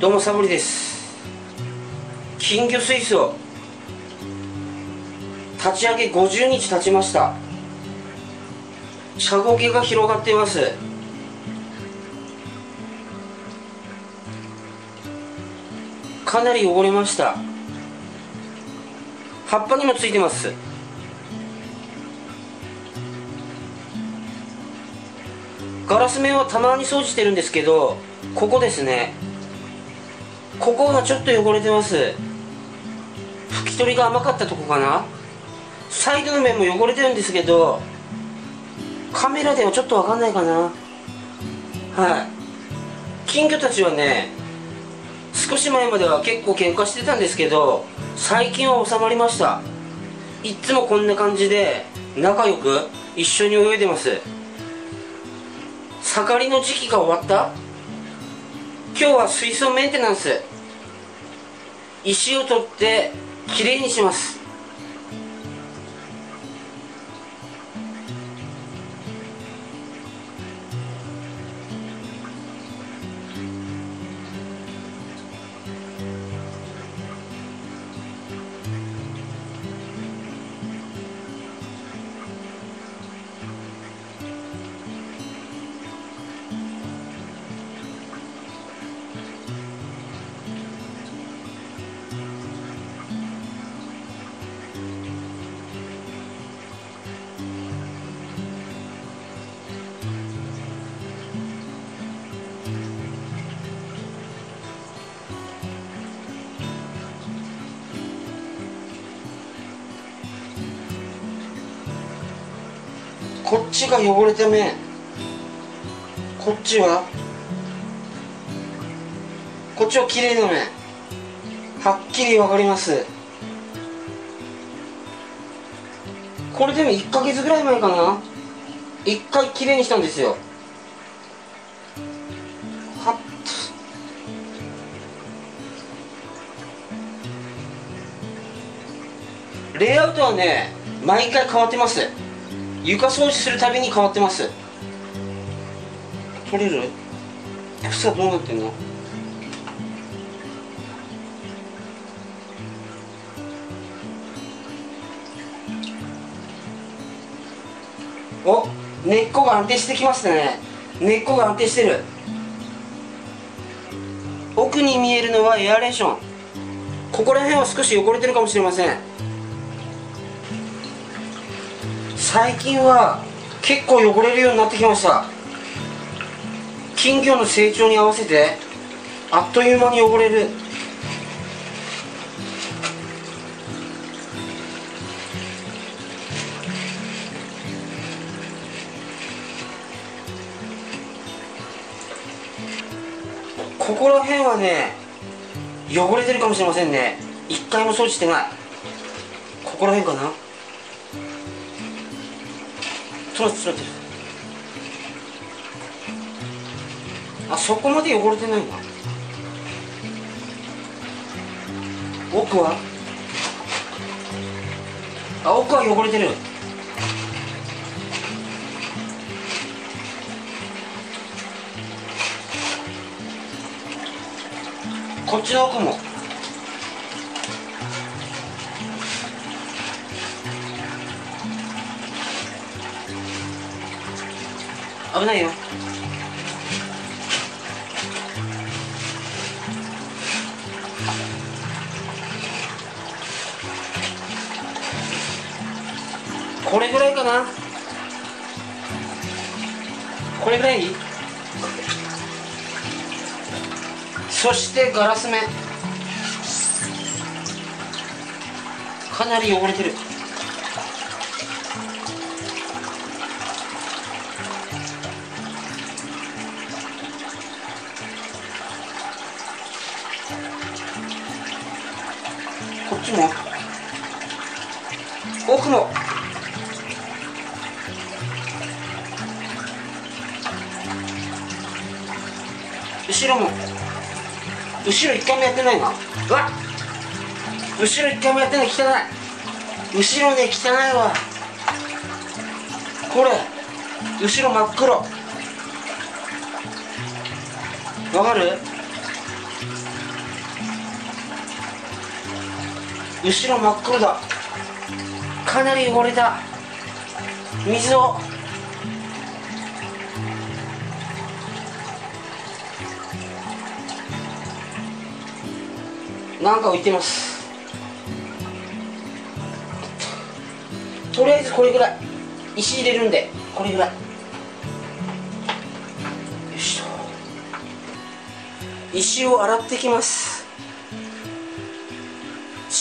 どうもサブリです。金魚水槽。立ち上げ50日経ちました。茶苔が広がっています。かなり汚れました。葉っぱにもついてます。ガラス面はたまに掃除してるんですけどここですね。ここがちょっと汚れてます。拭き取りが甘かったとこかな？サイドの面も汚れてるんですけどカメラではちょっとわかんないかな。はい。金魚たちはね少し前までは結構喧嘩してたんですけど最近は収まりました。いっつもこんな感じで仲良く一緒に泳いでます。盛りの時期が終わった？今日は水槽メンテナンス。石を取ってきれいにします。こっちが汚れた面こっちは？こっちは綺麗な面はっきり分かります。これでも1ヶ月ぐらい前かな。一回綺麗にしたんですよ。はっ。とレイアウトはね毎回変わってます。床掃除するたびに変わってます。取れる？草どうなってんの？お根っこが安定してきましたね。根っこが安定してる。奥に見えるのはエアレーション。ここら辺は少し汚れてるかもしれません。最近は結構汚れるようになってきました。金魚の成長に合わせてあっという間に汚れる。ここら辺はね汚れてるかもしれませんね。一回も掃除してない。ここら辺かな。取れて取れてるあそこまで汚れてないな奥は？あ奥は汚れてる。こっちの奥も。危ないよ。これぐらいかな。これぐらい？そしてガラス面。かなり汚れてる。こっちも。奥も後ろも。後ろ一回もやってないな。うわ。後ろ一回もやってない。汚い。後ろね汚いわ。これ。後ろ真っ黒。わかる？後ろ真っ黒だ。かなり汚れた。水を。なんか浮いてます。とりあえずこれぐらい。石入れるんでこれぐらい。石を洗ってきます。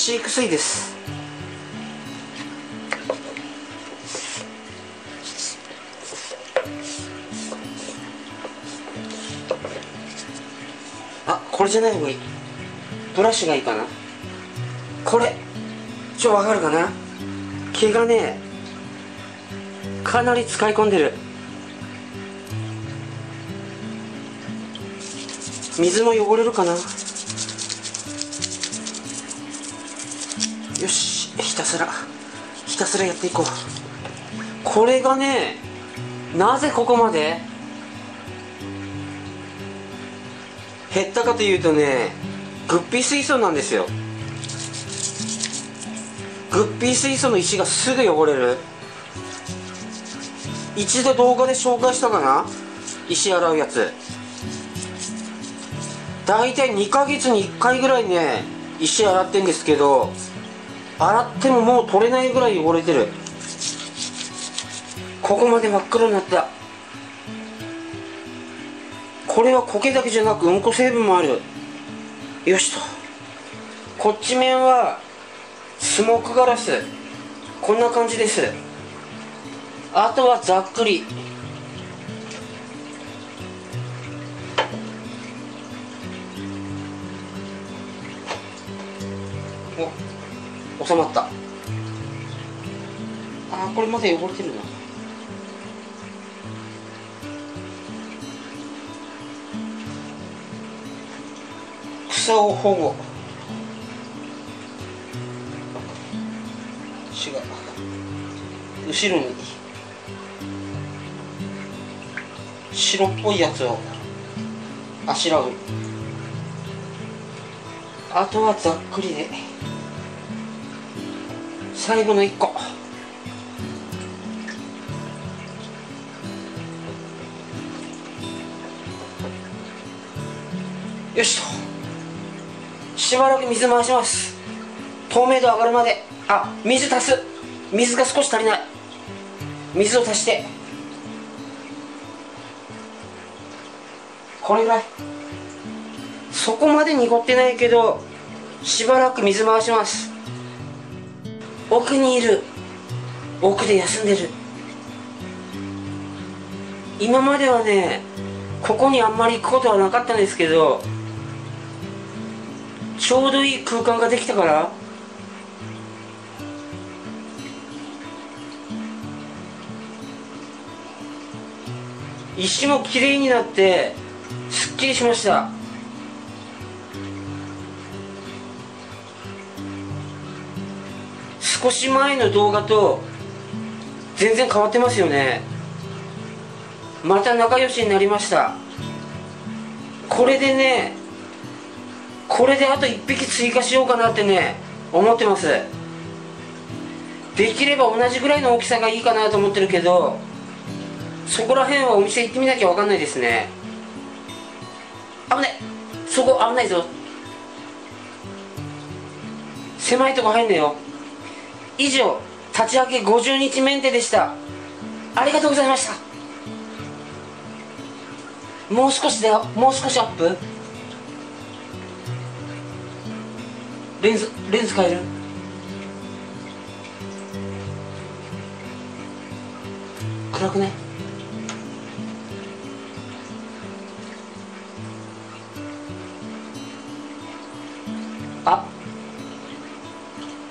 飼育水です。あこれじゃない方がいい。ブラシがいいかな。これちょわかるかな。毛がねかなり使い込んでる。水も汚れるかな。よしひたすら。ひたすらやっていこう。これがねなぜここまで？減ったかというとねグッピー水素なんですよ。グッピー水素の石がすぐ汚れる。一度動画で紹介したかな？石洗うやつ。大体2ヶ月に1回ぐらいね石洗ってんですけど洗ってももう取れないぐらい汚れてる。ここまで真っ黒になった。これは苔だけじゃなくうんこ成分もある。よしと。こっち面はスモークガラス。こんな感じです。あとはざっくり。お。収まった。あこれまだ汚れてるな。草を保護。違う。後ろに。白っぽいやつを。あしらうあとはざっくりで。最後の1個。よしと。しばらく水回します。透明度上がるまで。あ水足す。水が少し足りない。水を足して。これぐらい。そこまで濁ってないけどしばらく水回します。奥にいる。奥で休んでる。今まではねここにあんまり行くことはなかったんですけどちょうどいい空間ができたから石もきれいになってすっきりしました。少し前の動画と全然変わってますよね。また仲良しになりました。これでねこれであと1匹追加しようかなってね思ってます。できれば同じぐらいの大きさがいいかなと思ってるけどそこら辺はお店行ってみなきゃ分かんないですね。危ない。そこ危ないぞ。狭いとこ入んねよ。以上立ち上げ50日メンテでした。ありがとうございました。もう少しでもう少しアップ？レンズレンズ変える？暗くね？あ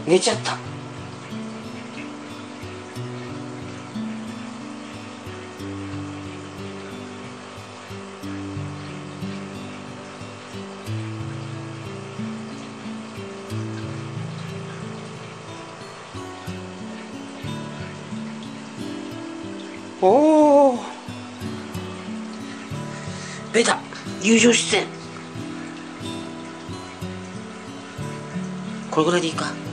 寝ちゃった。おおベタ友情出演。これぐらいでいいか。